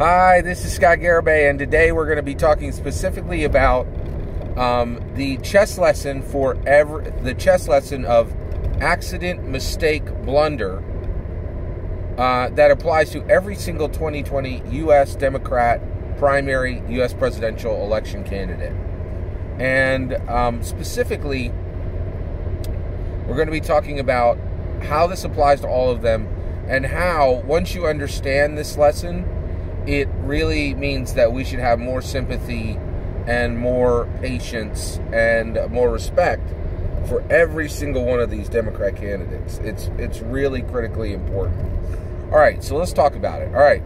Hi, this is Scott Garibay, and today we're going to be talking specifically about um, the chess lesson for every the chess lesson of accident, mistake, blunder uh, that applies to every single 2020 U.S. Democrat primary U.S. presidential election candidate, and um, specifically, we're going to be talking about how this applies to all of them, and how once you understand this lesson it really means that we should have more sympathy and more patience and more respect for every single one of these Democrat candidates. It's it's really critically important. All right, so let's talk about it. All right,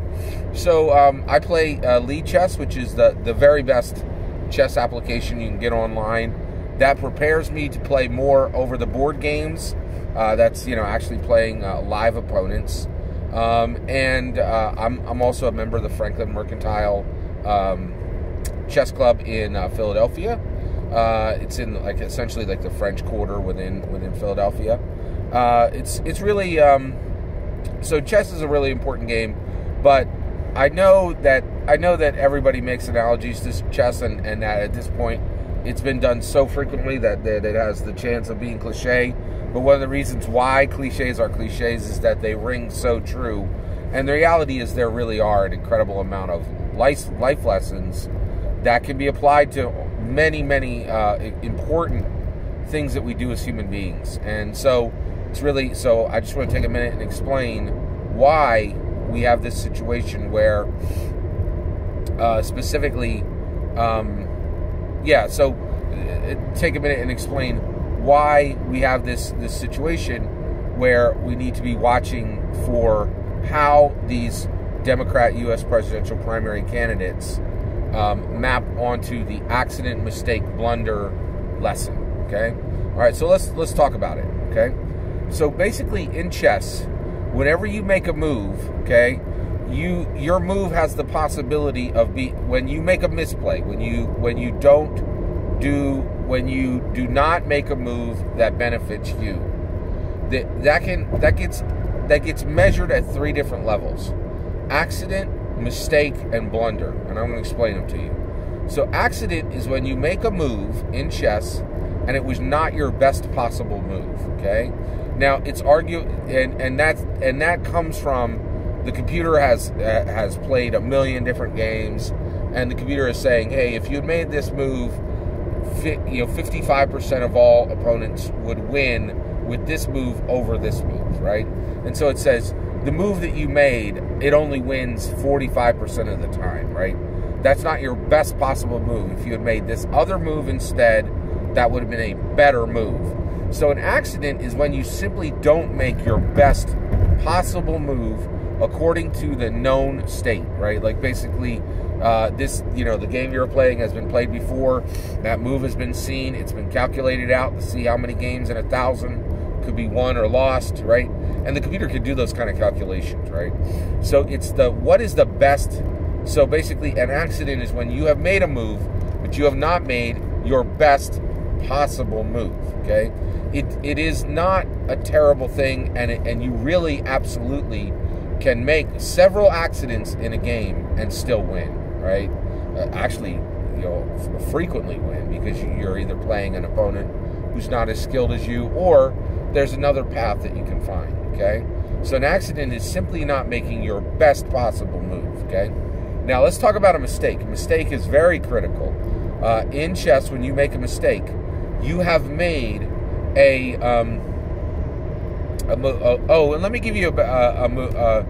so um, I play uh, Chess, which is the the very best chess application you can get online. That prepares me to play more over the board games. Uh, that's you know actually playing uh, live opponents. Um, and uh, I'm, I'm also a member of the Franklin Mercantile um, Chess Club in uh, Philadelphia. Uh, it's in like essentially like the French Quarter within within Philadelphia. Uh, it's it's really um, so chess is a really important game, but I know that I know that everybody makes analogies to chess, and, and that at this point it's been done so frequently that, that it has the chance of being cliche. But one of the reasons why cliches are cliches is that they ring so true. And the reality is, there really are an incredible amount of life, life lessons that can be applied to many, many uh, important things that we do as human beings. And so, it's really so. I just want to take a minute and explain why we have this situation where, uh, specifically, um, yeah. So, uh, take a minute and explain why we have this this situation where we need to be watching for how these Democrat U.S. presidential primary candidates um, map onto the accident, mistake, blunder lesson. Okay, all right. So let's let's talk about it. Okay, so basically in chess, whenever you make a move, okay, you your move has the possibility of be when you make a misplay, when you when you don't do when you do not make a move that benefits you. That that can that gets that gets measured at three different levels. Accident, mistake, and blunder. And I'm going to explain them to you. So accident is when you make a move in chess and it was not your best possible move, okay? Now, it's argue and and that and that comes from the computer has uh, has played a million different games and the computer is saying, "Hey, if you had made this move you know, 55% of all opponents would win with this move over this move, right? And so it says the move that you made, it only wins 45% of the time, right? That's not your best possible move. If you had made this other move instead, that would have been a better move. So an accident is when you simply don't make your best possible move according to the known state, right? Like basically uh, this, you know, the game you're playing has been played before. That move has been seen. It's been calculated out to see how many games in a thousand could be won or lost, right? And the computer can do those kind of calculations, right? So it's the what is the best. So basically, an accident is when you have made a move, but you have not made your best possible move. Okay, it it is not a terrible thing, and it, and you really absolutely can make several accidents in a game and still win right? Uh, actually, you know, frequently win because you're either playing an opponent who's not as skilled as you, or there's another path that you can find. Okay, so an accident is simply not making your best possible move. Okay, now let's talk about a mistake. A mistake is very critical uh, in chess. When you make a mistake, you have made a um, a, uh, oh, and let me give you a, a, a,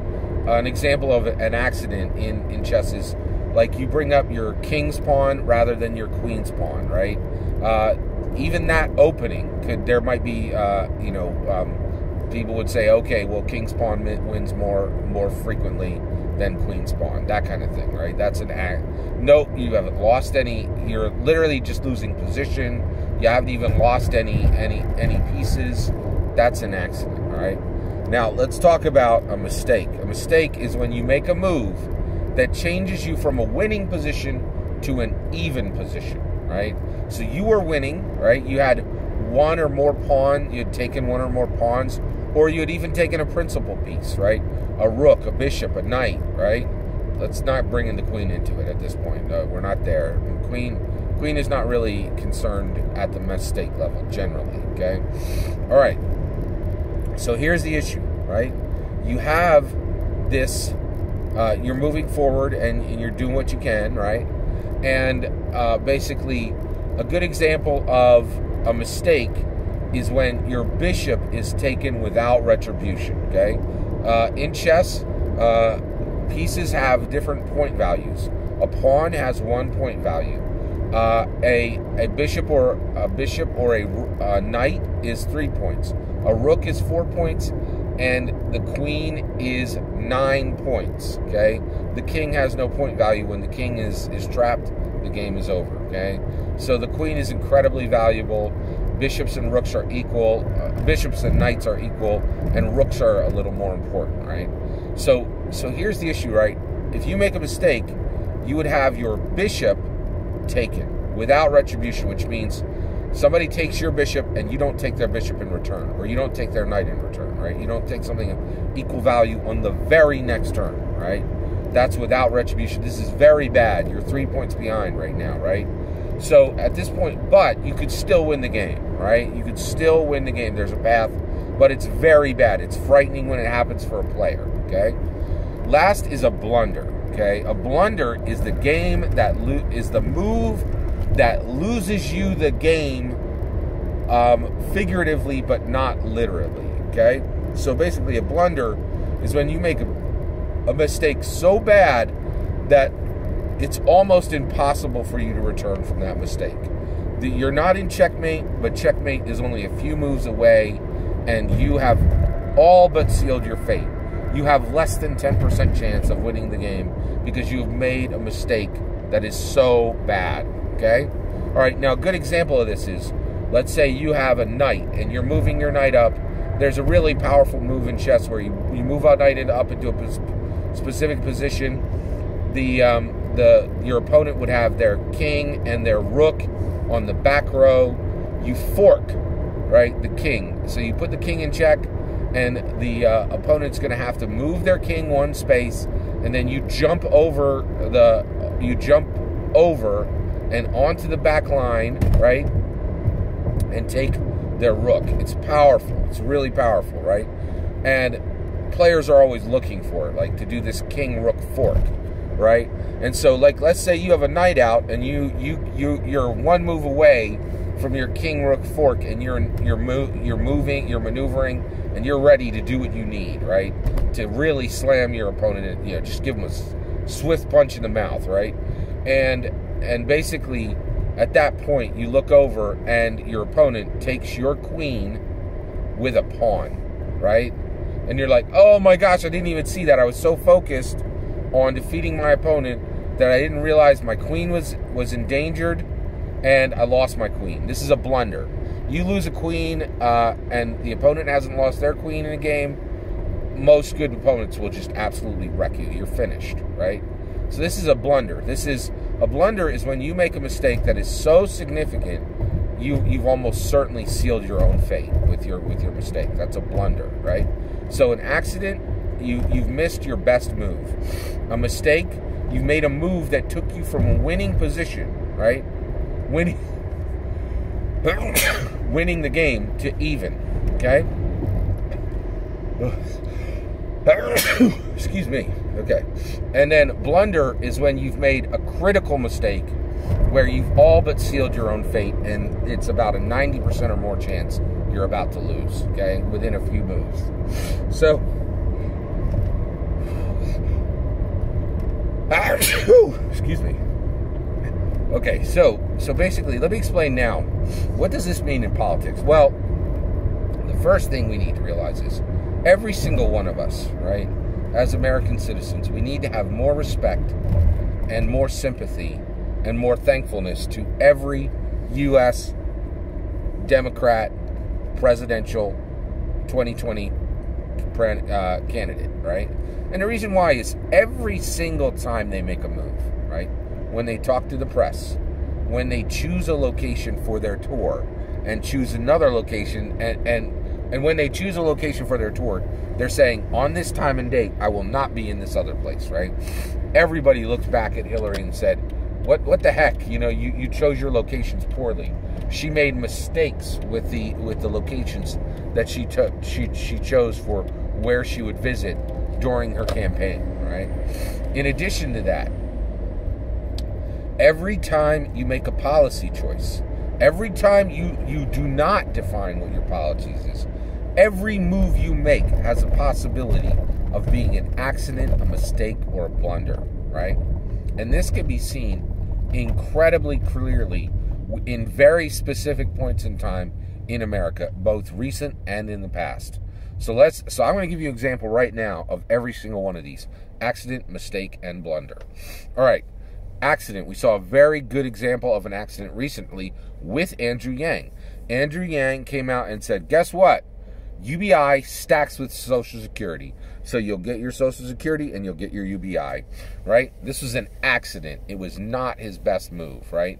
an example of an accident in in chess is like you bring up your king's pawn rather than your queen's pawn, right? Uh, even that opening could there might be uh, you know um, people would say okay well king's pawn wins more more frequently than queen's pawn that kind of thing right? That's an act no you haven't lost any you're literally just losing position you haven't even lost any any any pieces that's an accident all right now let's talk about a mistake a mistake is when you make a move that changes you from a winning position to an even position, right? So you were winning, right? You had one or more pawn, you had taken one or more pawns, or you had even taken a principal piece, right? A rook, a bishop, a knight, right? let's not bring in the queen into it at this point. No, we're not there. Queen queen is not really concerned at the mistake level generally. Okay, all right. So here's the issue, right? You have this. Uh, you're moving forward and, and, you're doing what you can, right? And uh, basically, a good example of a mistake is when your bishop is taken without retribution. Okay, uh, in chess, uh, pieces have different point values. A pawn has one point value. Uh, a a bishop or a bishop or a, a knight is three points. A rook is four points, and the queen is nine points. Okay, the king has no point value. When the king is is trapped, the game is over. Okay, so the queen is incredibly valuable. Bishops and rooks are equal. Uh, bishops and knights are equal, and rooks are a little more important, right? So so here's the issue, right? If you make a mistake, you would have your bishop taken without retribution, which means somebody takes your bishop and you don't take their bishop in return, or you don't take their knight in return, right? You don't take something of equal value on the very next turn, right? That's without retribution. This is very bad. You're three points behind right now, right? So at this point, but you could still win the game, right? You could still win the game. There's a path, but it's very bad. It's frightening when it happens for a player, okay? Last is a blunder. Okay, a blunder is the game that lo- is the move that loses you the game, um, figuratively but not literally. Okay, so basically, a blunder is when you make a, a mistake so bad that it's almost impossible for you to return from that mistake. The, you're not in checkmate, but checkmate is only a few moves away, and you have all but sealed your fate you have less than 10% chance of winning the game because you've made a mistake that is so bad. Okay? All right, now, a good example of this is let's say you have a knight and you're moving your knight up. There's a really powerful move in chess where you, you move a knight into, up into a specific position. The, um, the Your opponent would have their king and their rook on the back row. You fork, right, the king. So you put the king in check and the uh, opponent's going to have to move their king one space, and then you jump over the you jump over and onto the back line, right, and take their rook. It's powerful. It's really powerful, right? And players are always looking for it, like to do this king rook fork, right? And so, like, let's say you have a knight out, and you you you you're one move away from your king rook fork, and you're you're move you're moving, you're maneuvering and you're ready to do what you need, right? To really slam your opponent, you know, just give them a swift punch in the mouth, right? And and basically at that point you look over and your opponent takes your queen with a pawn, right? And you're like, "Oh my gosh, I didn't even see that. I was so focused on defeating my opponent that I didn't realize my queen was was endangered and I lost my queen. This is a blunder." You lose a queen, uh, and the opponent hasn't lost their queen in a game. Most good opponents will just absolutely wreck you. You're finished, right? So this is a blunder. This is a blunder is when you make a mistake that is so significant, you you've almost certainly sealed your own fate with your with your mistake. That's a blunder, right? So an accident, you you've missed your best move. A mistake, you've made a move that took you from a winning position, right? Winning winning the game to even. Okay? Excuse me. Okay. And then blunder is when you've made a critical mistake where you've all but sealed your own fate and it's about a 90% or more chance you're about to lose, okay, within a few moves. So, excuse me. Okay, so so basically, let me explain now. What does this mean in politics? Well, the first thing we need to realize is every single one of us, right, as American citizens, we need to have more respect and more sympathy and more thankfulness to every U.S. Democrat presidential 2020 uh, candidate, right? And the reason why is every single time they make a move, right? when they talk to the press, when they choose a location for their tour and choose another location and, and And when they choose a location for their tour, they're saying, on this time and date, I will not be in this other place, right? Everybody looked back at Hillary and said, what what the heck? You know, you, you chose your locations poorly. She made mistakes with the with the locations that she took she she chose for where she would visit during her campaign, right? In addition to that, every time you make a policy choice, every time you you do not define what your policies is, every move you make has a possibility of being an accident, a mistake, or a blunder, right? And this can be seen incredibly clearly in very specific points in time in America, both recent and in the past. So let's so I'm going to give you an example right now of every single one of these. Accident, mistake, and blunder. All right. Accident. We saw a very good example of an accident recently with Andrew Yang. Andrew Yang came out and said, "Guess what? UBI stacks with Social Security. So you'll get your Social Security and you'll get your UBI, right? This was an accident. It was not his best move, right?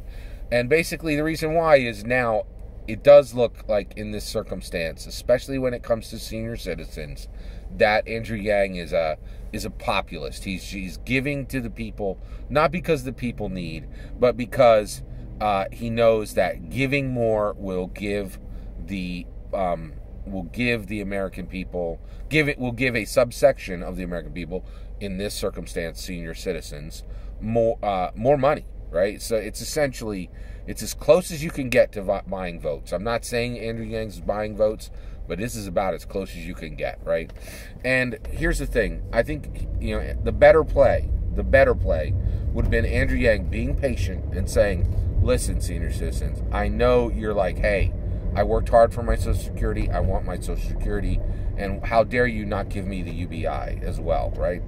And basically, the reason why is now it does look like in this circumstance, especially when it comes to senior citizens, that Andrew Yang is a is a populist. He's he's giving to the people not because the people need, but because uh, he knows that giving more will give the um, will give the American people give it will give a subsection of the American people in this circumstance senior citizens more uh, more money right so it's essentially it's as close as you can get to buying votes I'm not saying Andrew Yang's is buying votes but this is about as close as you can get right and here's the thing I think you know the better play the better play would have been Andrew Yang being patient and saying listen senior citizens I know you're like hey I worked hard for my Social Security. I want my Social Security. And how dare you not give me the UBI as well, right?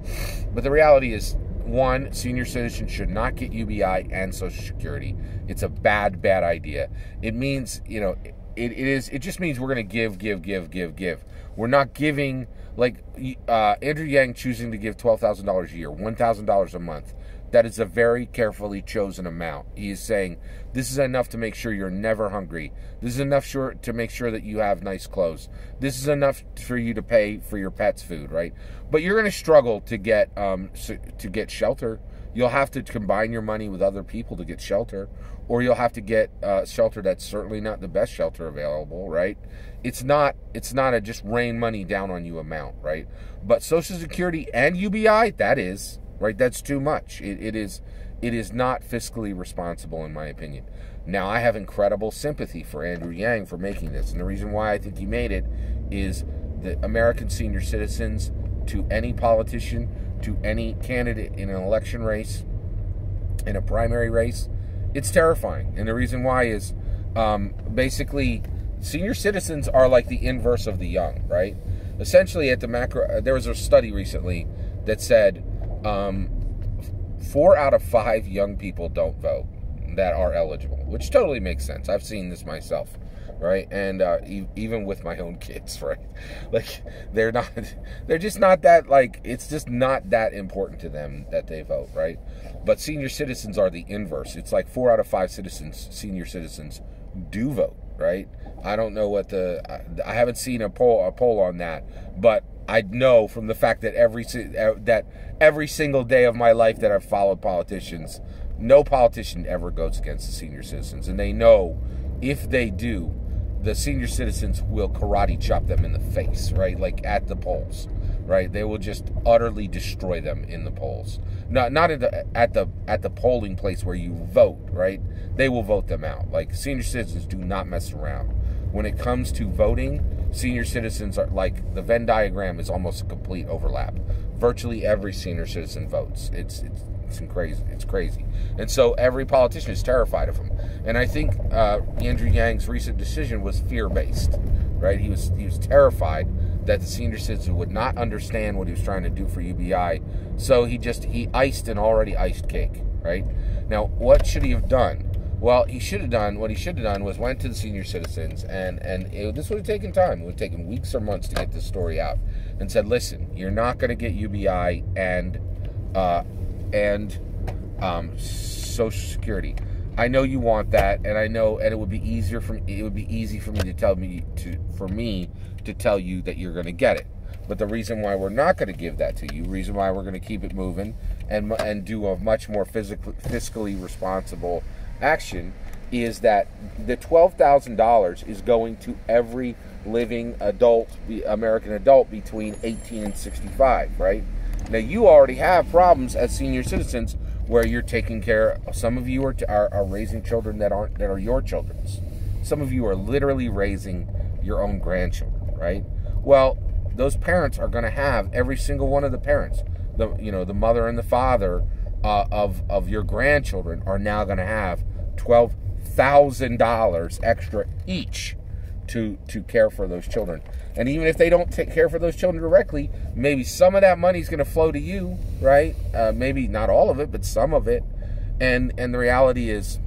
But the reality is, one, senior citizens should not get UBI and Social Security. It's a bad, bad idea. It means, you know, it, it is, it just means we're going to give, give, give, give, give. We're not giving, like uh, Andrew Yang choosing to give $12,000 a year, $1,000 a month that is a very carefully chosen amount. He is saying this is enough to make sure you're never hungry. This is enough sure to make sure that you have nice clothes. This is enough for you to pay for your pet's food, right? But you're going to struggle to get um, to get shelter. You'll have to combine your money with other people to get shelter, or you'll have to get uh, shelter that's certainly not the best shelter available, right? It's not it's not a just rain money down on you amount, right? But Social Security and UBI, that is right? That's too much. It, it is it is not fiscally responsible in my opinion. Now I have incredible sympathy for Andrew Yang for making this, and the reason why I think he made it is that American senior citizens to any politician, to any candidate in an election race, in a primary race, it's terrifying. And the reason why is um, basically senior citizens are like the inverse of the young, right? Essentially, at the macro, there was a study recently that said um, four out of five young people don't vote that are eligible, which totally makes sense. I've seen this myself, right? And uh, e- even with my own kids, right? Like they're not, they're just not that like it's just not that important to them that they vote, right? But senior citizens are the inverse. It's like four out of five citizens, senior citizens, do vote, right? I don't know what the I, I haven't seen a poll a poll on that, but I know from the fact that every uh, that every single day of my life that I've followed politicians, no politician ever goes against the senior citizens, and they know if they do, the senior citizens will karate chop them in the face, right? Like at the polls, right? They will just utterly destroy them in the polls. Not not at the at the at the polling place where you vote, right? They will vote them out. Like senior citizens do not mess around. When it comes to voting, senior citizens are like the Venn diagram is almost a complete overlap. Virtually every senior citizen votes. It's it's it's crazy. It's crazy, and so every politician is terrified of him. And I think uh, Andrew Yang's recent decision was fear based, right? He was he was terrified that the senior citizen would not understand what he was trying to do for UBI, so he just he iced an already iced cake, right? Now, what should he have done? Well, he should have done what he should have done was went to the senior citizens and and it, this would have taken time. It would have taken weeks or months to get this story out, and said, "Listen, you're not going to get UBI and uh, and um, Social Security. I know you want that, and I know, and it would be easier for it would be easy for me to tell me to for me to tell you that you're going to get it. But the reason why we're not going to give that to you, reason why we're going to keep it moving and and do a much more physically fiscally responsible action is that the $12,000 is going to every living adult, the American adult between 18 and 65, right? Now, you already have problems as senior citizens where you're taking care. Some of you are, are, are raising children that aren't that are your children's. Some of you are literally raising your own grandchildren, right? Well, those parents are going to have every single one of the parents, the you know the mother and the father uh, of of your grandchildren are now going to have twelve thousand dollars extra each to to care for those children. And even if they don't take care for those children directly, maybe some of that money is going to flow to you, right? Uh, maybe not all of it, but some of it. And and the reality is,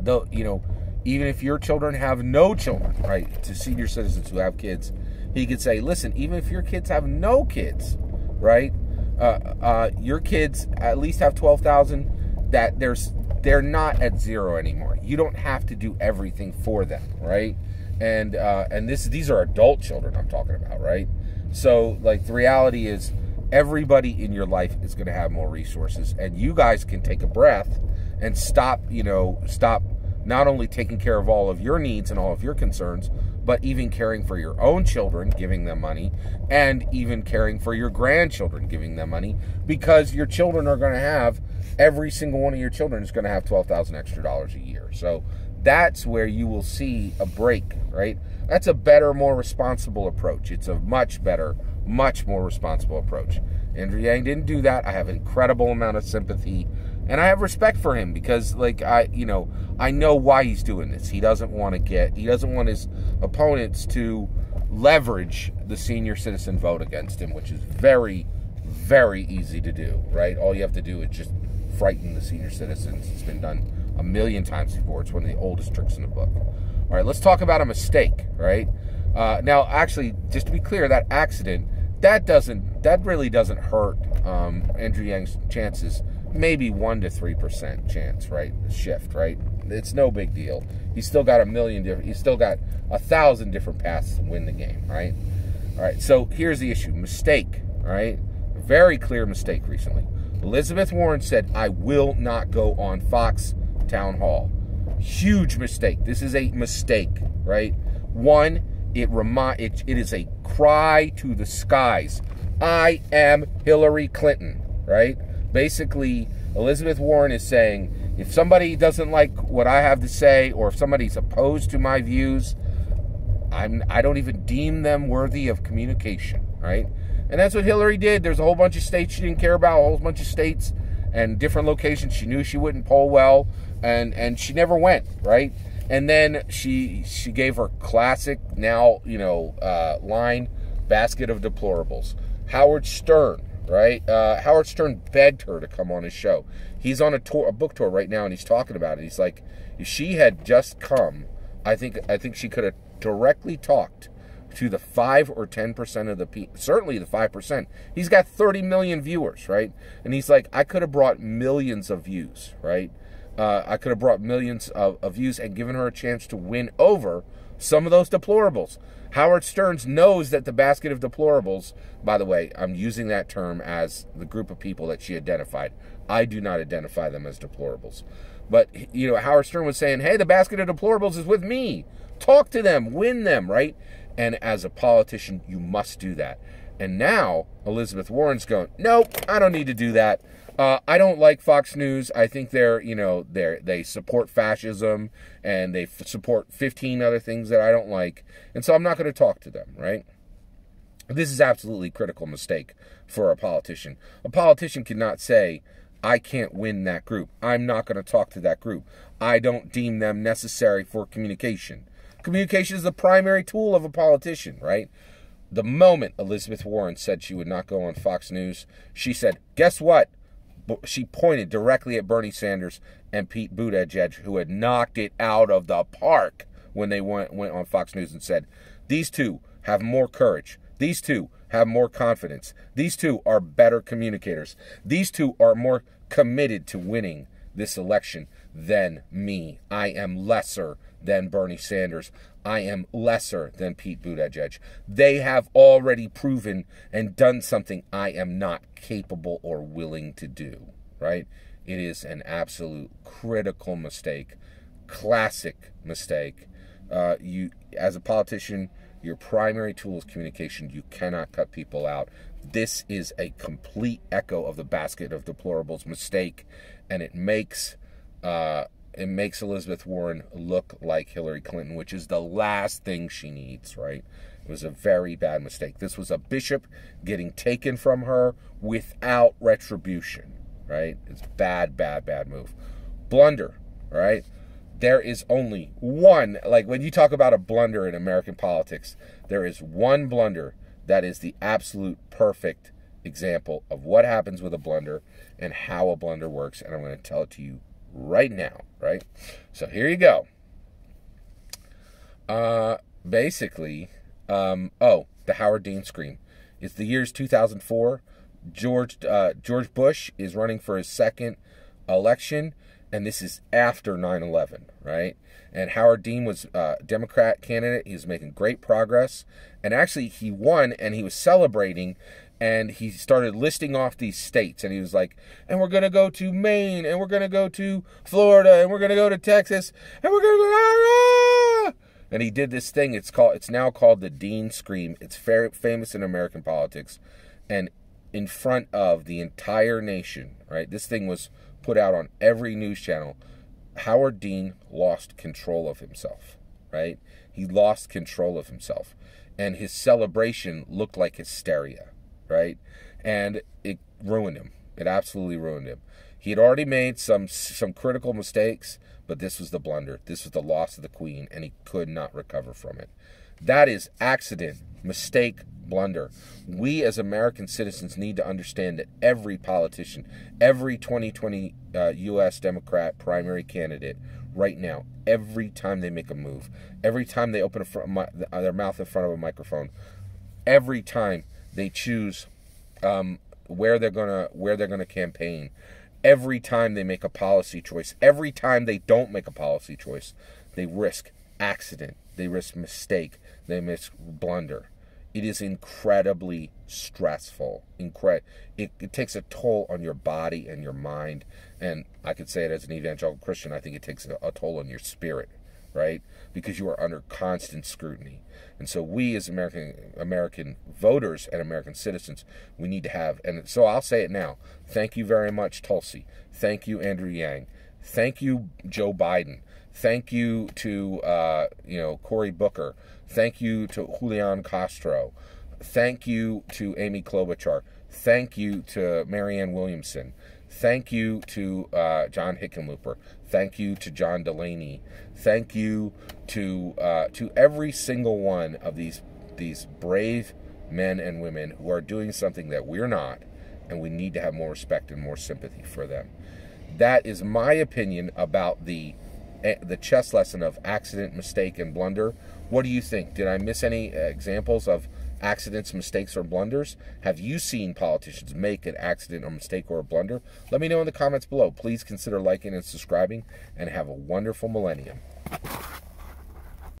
though, you know, even if your children have no children, right? To senior citizens who have kids, he could say, listen, even if your kids have no kids, right? Uh, uh, your kids at least have twelve thousand. That there's they're not at zero anymore. You don't have to do everything for them, right? and uh, and this these are adult children I'm talking about, right? So like the reality is everybody in your life is going to have more resources, and you guys can take a breath and stop, you know, stop not only taking care of all of your needs and all of your concerns, but even caring for your own children, giving them money, and even caring for your grandchildren, giving them money, because your children are going to have every single one of your children is going to have twelve thousand extra dollars a year. So that's where you will see a break, right? That's a better, more responsible approach. It's a much better, much more responsible approach. Andrew Yang didn't do that. I have incredible amount of sympathy and I have respect for him because like I, you know, I know why he's doing this. He doesn't want to get he doesn't want his opponents to leverage the senior citizen vote against him, which is very very easy to do, right? All you have to do is just frighten the senior citizens. It's been done a million times before. It's one of the oldest tricks in the book. All right, let's talk about a mistake, right? Uh, now, actually, just to be clear, that accident, that doesn't, that really doesn't hurt um, Andrew Yang's chances. Maybe one to three percent chance, right? Shift, right? It's no big deal. He's still got a million different. He's still got a thousand different paths to win the game, right? All right. So here's the issue: mistake, right? Very clear mistake recently. Elizabeth Warren said, "I will not go on Fox." town hall. Huge mistake. This is a mistake, right? One, it remind it, it is a cry to the skies. I am Hillary Clinton, right? Basically, Elizabeth Warren is saying if somebody doesn't like what I have to say or if somebody's opposed to my views, I'm I don't even deem them worthy of communication, right? And that's what Hillary did. There's a whole bunch of states she didn't care about, a whole bunch of states and different locations she knew she wouldn't poll well and and she never went right and then she she gave her classic now you know uh, line basket of deplorables howard stern right uh, howard stern begged her to come on his show he's on a tour a book tour right now and he's talking about it he's like if she had just come i think i think she could have directly talked to the 5 or 10% of the people, certainly the 5%. He's got 30 million viewers, right? And he's like, I could have brought millions of views, right? Uh, I could have brought millions of, of views and given her a chance to win over some of those deplorables. Howard Stern's knows that the basket of deplorables, by the way, I'm using that term as the group of people that she identified. I do not identify them as deplorables. But, you know, Howard Stern was saying, hey, the basket of deplorables is with me. Talk to them, win them, right? And as a politician, you must do that. And now Elizabeth Warren's going, nope, I don't need to do that. Uh, I don't like Fox News. I think they're, you know, they they support fascism and they support 15 other things that I don't like. And so I'm not going to talk to them, right? This is absolutely critical mistake for a politician. A politician cannot say, I can't win that group. I'm not going to talk to that group. I don't deem them necessary for communication. Communication is the primary tool of a politician, right? The moment Elizabeth Warren said she would not go on Fox News, she said, Guess what? She pointed directly at Bernie Sanders and Pete Buttigieg, who had knocked it out of the park when they went, went on Fox News and said, These two have more courage. These two have more confidence. These two are better communicators. These two are more committed to winning this election than me. I am lesser than Bernie Sanders. I am lesser than Pete Buttigieg. They have already proven and done something I am not capable or willing to do, right? It is an absolute critical mistake, classic mistake. Uh, you, as a politician, your primary tool is communication. You cannot cut people out. This is a complete echo of the basket of deplorables mistake, and it makes uh, it makes Elizabeth Warren look like Hillary Clinton, which is the last thing she needs. Right? It was a very bad mistake. This was a bishop getting taken from her without retribution. Right? It's bad, bad, bad move. Blunder. Right? there is only one, like when you talk about a blunder in American politics, there is one blunder that is the absolute perfect example of what happens with a blunder and how a blunder works. And I'm going to tell it to you right now, right? So here you go. Uh, basically, um, oh, the Howard Dean scream. It's the year's 2004. George uh, George Bush is running for his second election and this is after 9-11 right and howard dean was a democrat candidate he was making great progress and actually he won and he was celebrating and he started listing off these states and he was like and we're going to go to maine and we're going to go to florida and we're going to go to texas and we're going to go and he did this thing. It's called it's now called the dean scream. It's fair, famous in american politics and in front of the entire nation right? This thing was put out on every news channel, Howard Dean lost control of himself, right? He lost control of himself. And his celebration looked like hysteria, right? And it ruined him. It absolutely ruined him. He had already made some some critical mistakes, but this was the blunder. This was the loss of the queen, and he could not recover from it. That is accident, mistake, blunder. We as American citizens need to understand that every politician, every 2020 uh, U.S. Democrat primary candidate right now, every time they make a move, every time they open front, my, their mouth in front of a microphone, every time they choose um, where they're gonna where they're gonna campaign, every time they make a policy choice, every time they don't make a policy choice, they risk accident, they risk mistake, they risk blunder it is incredibly stressful. Incre- it, it takes a toll on your body and your mind. And I could say it as an evangelical Christian, I think it takes a, a toll on your spirit, right? Because you are under constant scrutiny. And so we as American American voters and American citizens, we need to have and so I'll say it now. Thank you very much, Tulsi. Thank you, Andrew Yang. Thank you, Joe Biden. Thank you to uh, you know Cory Booker. Thank you to Julian Castro. Thank you to Amy Klobuchar. Thank you to Marianne Williamson. Thank you to uh, John Hickenlooper. Thank you to John Delaney. Thank you to uh, to every single one of these these brave men and women who are doing something that we're not, and we need to have more respect and more sympathy for them. That is my opinion about the the chess lesson of accident, mistake, and blunder. What do you think? Did I miss any uh, examples of accidents, mistakes, or blunders? Have you seen politicians make an accident or mistake or a blunder? Let me know in the comments below. Please consider liking and subscribing, and have a wonderful millennium.